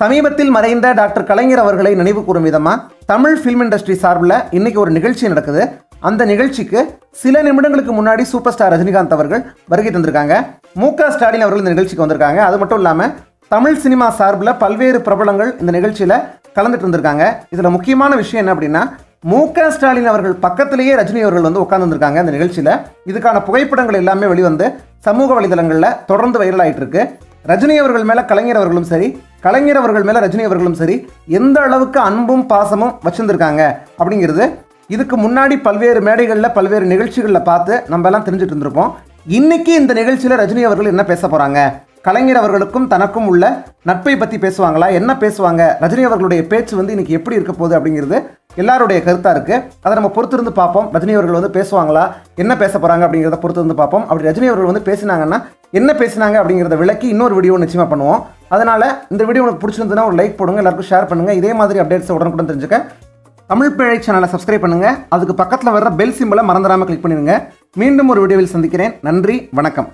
சமீபத்தில் மறைந்த டாக்டர் கலைஞர் அவர்களை நினைவு கூறும் விதமாக தமிழ் ஃபிலிம் இண்டஸ்ட்ரி சார்பில் இன்னைக்கு ஒரு நிகழ்ச்சி நடக்குது. அந்த நிகழ்ச்சிக்கு சில நிமிடங்களுக்கு முன்னாடி சூப்பர் ஸ்டார் ரஜினிகாந்த் அவர்கள் வருகை தந்திருக்காங்க. மு க ஸ்டாலின் அவர்கள் இந்த நிகழ்ச்சிக்கு வந்திருக்காங்க. அது மட்டும் இல்லாமல் தமிழ் சினிமா சார்பில் பல்வேறு பிரபலங்கள் இந்த நிகழ்ச்சியில் கலந்துட்டு இருந்திருக்காங்க. இதில் முக்கியமான விஷயம் என்ன அப்படின்னா மு க ஸ்டாலின் அவர்கள் பக்கத்திலேயே ரஜினி அவர்கள் வந்து உட்காந்துருக்காங்க இந்த நிகழ்ச்சியில். இதுக்கான புகைப்படங்கள் எல்லாமே வெளிவந்து சமூக வலைதளங்களில் தொடர்ந்து வைரல் ஆகிட்டு இருக்கு. ரஜினி அவர்கள் மேலே கலைஞர் அவர்களும் சரி கலைஞர் அவர்கள் மேலே ரஜினி அவர்களும் சரி எந்த அளவுக்கு அன்பும் பாசமும் வச்சுருந்துருக்காங்க அப்படிங்கிறது இதுக்கு முன்னாடி பல்வேறு மேடைகளில் பல்வேறு நிகழ்ச்சிகளில் பார்த்து நம்ம எல்லாம் தெரிஞ்சுட்டு இருந்திருப்போம். இன்னைக்கு இந்த நிகழ்ச்சியில் ரஜினி அவர்கள் என்ன பேச போகிறாங்க கலைஞர் அவர்களுக்கும் தனக்கும் உள்ள நட்பை பற்றி பேசுவாங்களா? என்ன பேசுவாங்க? ரஜினி அவர்களுடைய பேச்சு வந்து இன்னைக்கு எப்படி இருக்க போகுது அப்படிங்கிறது எல்லாருடைய கருத்தாக இருக்குது அதை நம்ம பொறுத்திருந்து பார்ப்போம். ரஜினி அவர்கள் வந்து பேசுவாங்களா? என்ன பேச போகிறாங்க அப்படிங்கிறத பொறுத்திருந்து பார்ப்போம். அப்படி ரஜினி அவர்கள் வந்து பேசினாங்கன்னா என்ன பேசினாங்க அப்படிங்கிறத விளக்கி இன்னொரு வீடியோ நிச்சயமாக பண்ணுவோம். அதனால் இந்த வீடியோ உங்களுக்கு பிடிச்சிருந்ததுன்னா ஒரு லைக் போடுங்க எல்லாருக்கும் ஷேர் பண்ணுங்கள் இதே மாதிரி அப்டேட்ஸ் உடனுக்குடன் தெரிஞ்சுக்க. தமிழ் பிழை சேனலை சப்ஸ்கிரைப் பண்ணுங்கள் அதுக்கு பக்கத்தில் வர்ற பெல் சிம்பிளை மறந்துடாமல் கிளிக் பண்ணிடுங்க. மீண்டும் ஒரு வீடியோவில் சந்திக்கிறேன். நன்றி வணக்கம்.